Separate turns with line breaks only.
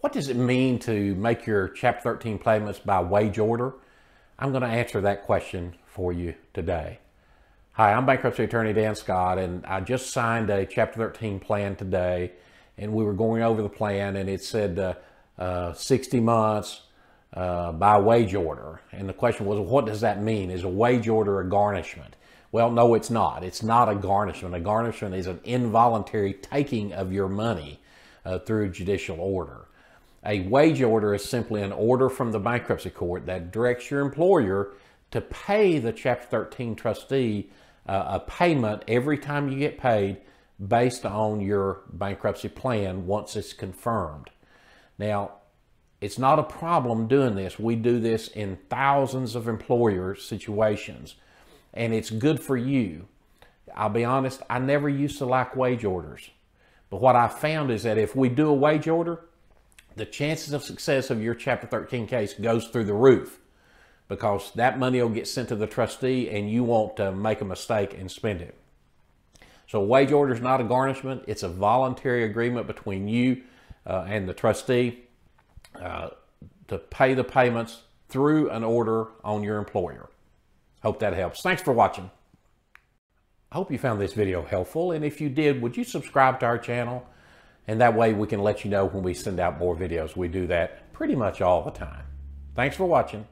What does it mean to make your Chapter 13 payments by wage order? I'm going to answer that question for you today. Hi, I'm bankruptcy attorney Dan Scott, and I just signed a Chapter 13 plan today, and we were going over the plan, and it said uh, uh, 60 months uh, by wage order. And the question was, what does that mean? Is a wage order a garnishment? Well, no, it's not. It's not a garnishment. A garnishment is an involuntary taking of your money uh, through judicial order. A wage order is simply an order from the bankruptcy court that directs your employer to pay the Chapter 13 trustee uh, a payment every time you get paid based on your bankruptcy plan once it's confirmed. Now, it's not a problem doing this. We do this in thousands of employer situations, and it's good for you. I'll be honest, I never used to like wage orders. But what I found is that if we do a wage order, the chances of success of your Chapter 13 case goes through the roof because that money will get sent to the trustee and you won't make a mistake and spend it. So a wage order is not a garnishment. It's a voluntary agreement between you uh, and the trustee uh, to pay the payments through an order on your employer. Hope that helps. Thanks for watching. I hope you found this video helpful. And if you did, would you subscribe to our channel? And that way we can let you know when we send out more videos. We do that pretty much all the time. Thanks for watching.